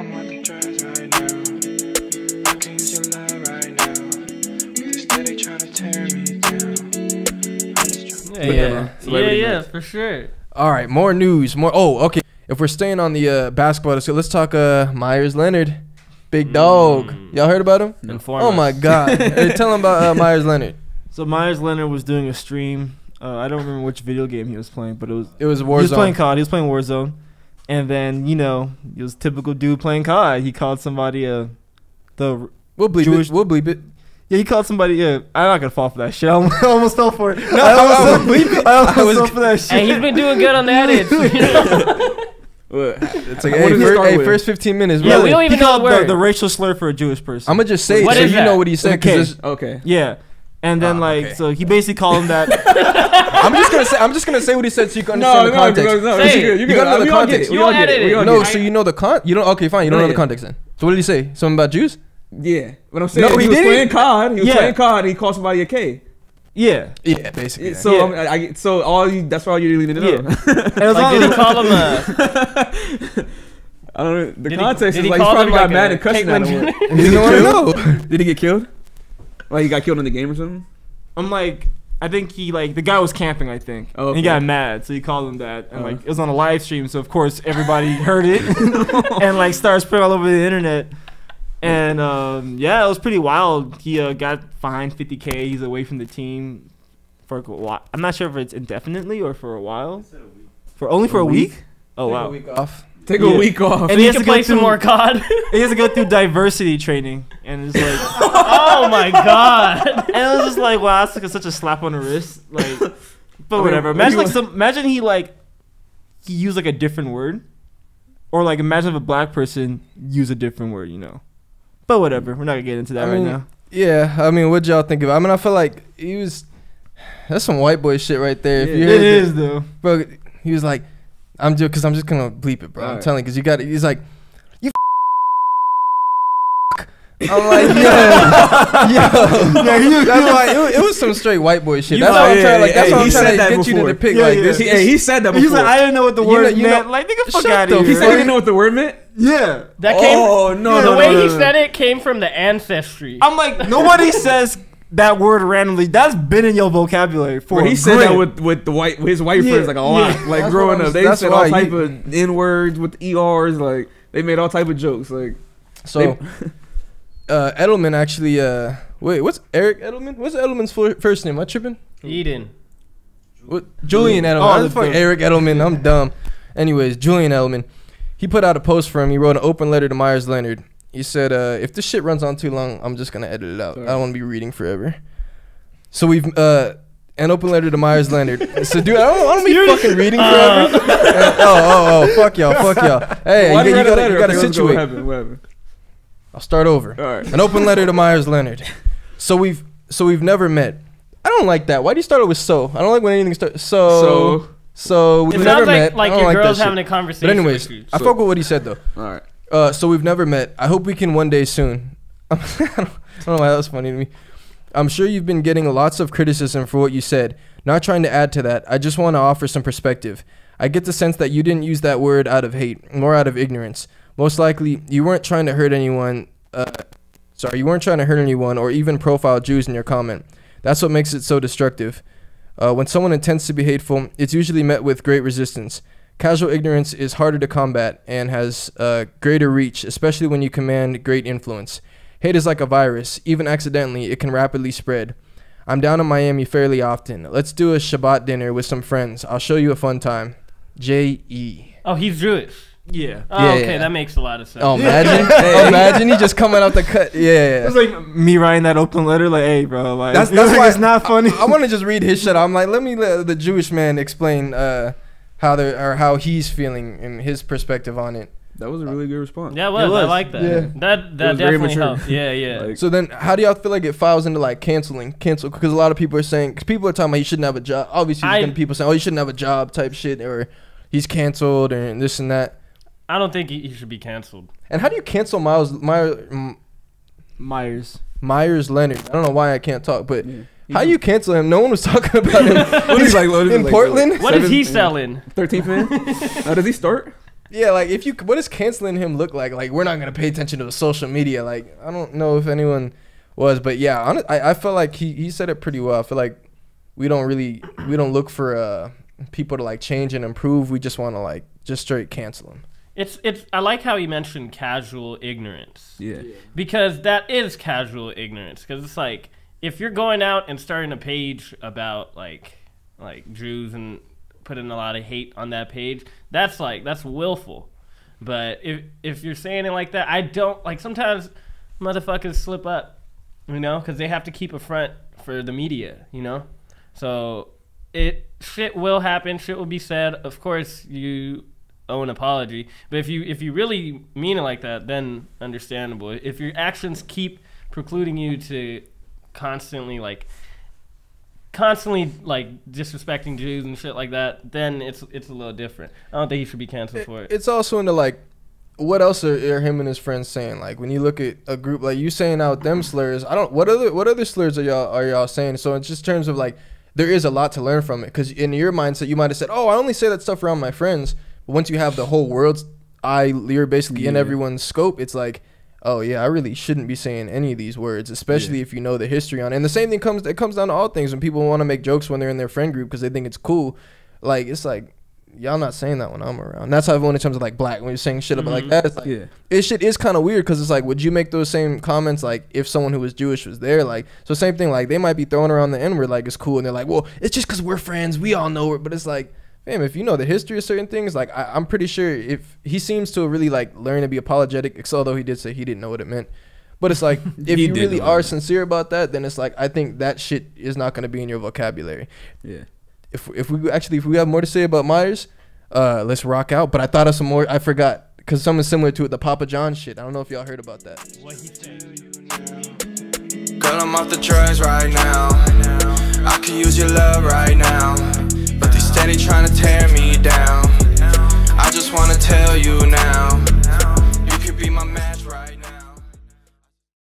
I'm on the drugs right now. I can use your love right now. But they steady trying to tear me down. I'm just trying Yeah, yeah, yeah, yeah, for sure. All right, more news. More. Oh, okay. If we're staying on the uh, basketball, let's, let's talk uh, Myers Leonard, big dog. Mm. Y'all heard about him? Inform Oh my. God! hey, tell him about uh, Myers Leonard. So Myers Leonard was doing a stream. Uh, I don't remember which video game he was playing, but it was It was Warzone. he was playing Warzone. COD. He was playing Warzone, and then you know he was typical dude playing COD. He called somebody a the We'll bleep Jewish- it. We'll bleep it. yeah he called somebody yeah. I'm not gonna fall for that shit. I almost, almost fell for it. No, I I almost, was bleeping. I almost I was- fell for that shit. Hey, he's been doing good on the edits. you know? It's like, hey, does it fir- start hey first 15 minutes. Yeah, bro. we don't he even know called the the, the racial slur for a Jewish person. I'm gonna just say What it so is you that? know what he said. Okay. 'cause there's- Okay. yeah, and then Ah, like okay. so he basically called him that. I'm just gonna say. I'm just gonna say what he said so you can understand no, the context. no, no, Say you You You gotta know the context. You We all don't get it. edit it. No, so you know the con. You don't. Okay, fine. You don't know the context then. So what did he say? Something about Jews? Yeah. But I'm saying No, he, he was didn't. playing COD. He was Yeah. playing COD. and He called somebody a K. Yeah, Yeah, basically. So Yeah. I'm- I, I, so all you that's all you really need to know. Yeah. and it was like, did he the- call him a? I don't know. The Did context did is like he call probably him got like mad and cussing at Caitlyn him. You know what? No. Did he get killed? Like he got killed in the game or something? I'm like, I think he like the guy was camping. I think. Oh, And he got mad, so he called him that, and Oh. like it was on a live stream, so of course everybody heard it, and like started spreading all over the internet. And um, yeah, it was pretty wild. He uh, got fined 50k. He's away from the team for a while. I'm not sure if it's indefinitely or for a while. For only for A a week. week? Oh Take wow. a week off. Take Yeah. a week off. And And he he has can to go play some through- more COD. He has to go through diversity training, and it's like, oh my god. and it was just like, wow, that's like a, such a slap on the wrist. Like, but mean, whatever. Imagine do like some. Imagine he like he used like a different word, or like imagine if a black person used a different word. You know. But whatever. We're not gonna get into that I right mean, now. Yeah, I mean, what y'all think of? it? I mean, I feel like he was. That's some white boy shit right there. If Yeah. you It heard the- is though. bro. He was like, "I'm just because I'm just gonna bleep it, bro. I'm Alright. telling because you got. it. He's like, you. I'm like, yo, yo. Yeah, he- That's why it, was- it was some straight white boy shit. You- That's oh, why I'm yeah, trying, like, yeah, that's yeah, why he I'm trying to that get you to before. depict Yeah, like yeah. this. He, hey, he said that before. He's like, I didn't know what the You word know- you meant. know- like, nigga, fuck Shut out the of he said he didn't know what the word meant. Yeah. That came. Oh no, Yeah, the no, way no, he no, no. said it came from the ancestry. I'm like, nobody says that word randomly. That's been in your vocabulary for Bro, he a said that with with the white his white Yeah, friends like a lot. yeah. Like That's growing up, they said all type you- of n words with ers. Like they made all type of jokes. Like So, uh, Edelman actually. Uh, wait, what's Eric Edelman? What's Edelman's first name? Am I tripping? Eden. What? Julian Edelman. Oh, the- the fuck Eric Edelman. I'm dumb. Anyways, Julian Edelman. He put out a post for him. He wrote an open letter to Myers Leonard. He said, uh, "If this shit runs on too long, I'm just gonna edit it out. I don't want to be reading forever." So we've uh, an open letter to Myers Leonard. so dude, I don't, I don't be fucking reading forever. Uh, oh, oh, oh, fuck y'all, fuck y'all. Hey, Why you, do you a gotta, you gotta Okay, let's go. situate. What happened? What happened? I'll start over. All right. An open letter to Myers Leonard. So we've so we've never met. I don't like that. Why do you start it with so? I don't like when anything starts. So So so we've It never sounds like met. like I don't your like girl's having shit. a conversation. But anyways, with you. I So- fuck with what he said though. all right. Uh, so we've never met. I hope we can one day soon. I don't, know why that was funny to me. I'm sure you've been getting lots of criticism for what you said. Not trying to add to that. I just want to offer some perspective. I get the sense that you didn't use that word out of hate, more out of ignorance. Most likely, you weren't trying to hurt anyone. Uh, sorry, you weren't trying to hurt anyone or even profile Jews in your comment. That's what makes it so destructive. Uh, when someone intends to be hateful, it's usually met with great resistance. Casual ignorance is harder to combat and has uh, greater reach, especially when you command great influence. Hate is like a virus. Even accidentally, it can rapidly spread. I'm down in Miami fairly often. Let's do a Shabbat dinner with some friends. I'll show you a fun time. J E. oh, he's Jewish. Yeah. Oh, Yeah, okay, yeah. that makes a lot of sense. Oh, imagine. oh, imagine he just coming out the cut. Yeah. It's like me writing that open letter, like, hey, bro, like, That's- that's like, why- it's not funny. I, want to just read his shit. I'm like, let me let the Jewish man explain uh, how they or how he's feeling and his perspective on it. That was a really good response. Yeah, it was. I was. like that. Yeah. That that was very definitely mature. helped. Yeah, yeah. Like, So then, how do y'all feel like it files into like canceling, cancel? Because a lot of people are saying, because people are talking about he shouldn't have a job. Obviously, there's I- gonna people saying, oh, he shouldn't have a job type shit, or he's canceled, and this and that. I don't think he, he should be canceled. And how do you cancel Miles Myers, Myers. Myers Leonard? I don't know why I can't talk, but yeah. How you cancel him? No one was talking about him. What is He's like, what is in like, Portland. What is he selling? Thirteenth man. How does he start? Yeah, like if you, what does canceling him look like? Like we're not gonna pay attention to the social media. Like I don't know if anyone was, but yeah, hon- I I felt like he he said it pretty well. I feel like we don't really we don't look for uh people to like change and improve. We just want to like just straight cancel him. It's it's. I like how he mentioned casual ignorance Yeah. because that is casual ignorance. Because it's like if you're going out and starting a page about like like Jews and putting a lot of hate on that page, that's like that's willful. But if if you're saying it like that, I don't like. Sometimes motherfuckers slip up, you know, because they have to keep a front for the media, you know. So it shit will happen. Shit will be said. Of course, you owe an apology. But if you if you really mean it like that, then understandable. If your actions keep precluding you to constantly like constantly like disrespecting Jews and shit like that, then it's it's a little different. I don't think he should be canceled for it. It's also into like, what else are, are him and his friends saying? Like when you look at a group like you saying out them slurs, I don't. What other what other slurs are y'all are y'all saying? So it's just terms of like, there is a lot to learn from it. Because in your mindset, you might have said, oh, I only say that stuff around my friends. But once you have the whole world's eye, you're basically in everyone's scope. It's like. Oh yeah, I really shouldn't be saying any of these words, especially if you know the history on. it. And the same thing comes it comes down to all things when people want to make jokes when they're in their friend group because they think it's cool. Like it's like y'all not saying that when I'm around. That's how when it comes to like black when you're saying shit about like Mhm. that. It's like Yeah. it shit is kind of weird because it's like, would you make those same comments like if someone who was Jewish was there? Like, so same thing. Like they might be throwing around the N word like it's cool, and they're like, well, it's just because we're friends. We all know it, but it's like. Fam, if you know the history of certain things, like I, I'm pretty sure if he seems to really like learn to be apologetic, ex- although he did say he didn't know what it meant. But it's like if you really know it are sincere about that, then it's like I think that shit is not going to be in your vocabulary Yeah. if if we actually if we have more to say about Myers, uh, let's rock out. But I thought of some more. I forgot because something similar to it, the Papa John shit. I don't know if y'all heard about that. What he. Girl, I'm off the drugs right now. I could use your love right now steady trying to tear me down. I just wanna tell you now.